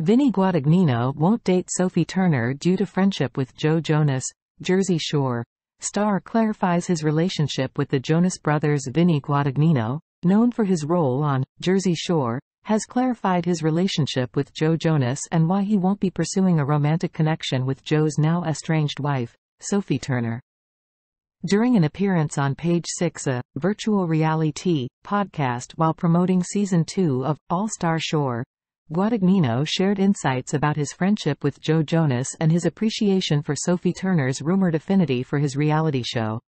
Vinny Guadagnino won't date Sophie Turner due to friendship with Joe Jonas, Jersey Shore. Star clarifies his relationship with the Jonas Brothers Vinny Guadagnino, known for his role on Jersey Shore, has clarified his relationship with Joe Jonas and why he won't be pursuing a romantic connection with Joe's now estranged wife, Sophie Turner. During an appearance on Page 6 a Virtual Reali-Tea podcast while promoting season 2 of All Star Shore, Guadagnino shared insights about his friendship with Joe Jonas and his appreciation for Sophie Turner's rumored affinity for his reality show.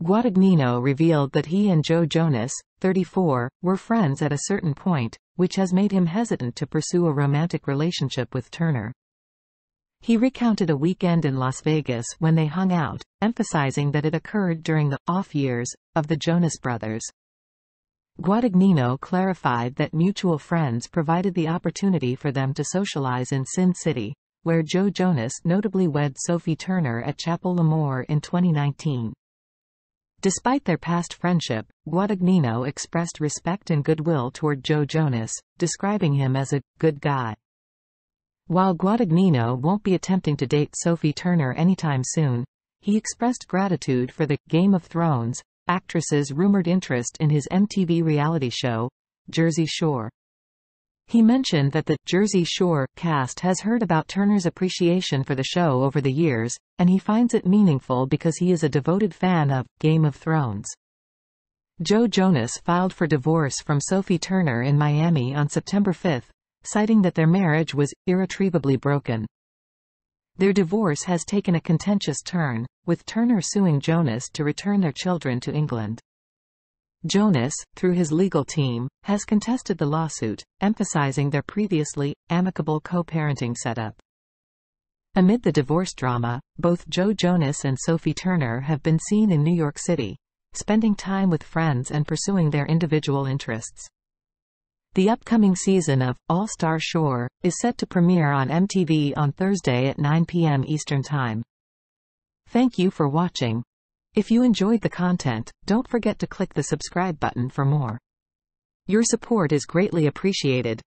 Guadagnino revealed that he and Joe Jonas, 34, were friends at a certain point, which has made him hesitant to pursue a romantic relationship with Turner. He recounted a weekend in Las Vegas when they hung out, emphasizing that it occurred during the off years of the Jonas Brothers. Guadagnino clarified that mutual friends provided the opportunity for them to socialize in Sin City, where Joe Jonas notably wed Sophie Turner at Chapel L'Amour in 2019. Despite their past friendship, Guadagnino expressed respect and goodwill toward Joe Jonas, describing him as a good guy. While Guadagnino won't be attempting to date Sophie Turner anytime soon, he expressed gratitude for the Game of Thrones actress's rumored interest in his MTV reality show, Jersey Shore. He mentioned that the Jersey Shore cast has heard about Turner's appreciation for the show over the years, and he finds it meaningful because he is a devoted fan of Game of Thrones. Joe Jonas filed for divorce from Sophie Turner in Miami on September 5, citing that their marriage was irretrievably broken. Their divorce has taken a contentious turn, with Turner suing Jonas to return their children to England. Jonas, through his legal team, has contested the lawsuit, emphasizing their previously amicable co-parenting setup. Amid the divorce drama, both Joe Jonas and Sophie Turner have been seen in New York City, spending time with friends and pursuing their individual interests. The upcoming season of All Star Shore is set to premiere on MTV on Thursday at 9 p.m. Eastern Time. Thank you for watching. If you enjoyed the content, don't forget to click the subscribe button for more. Your support is greatly appreciated.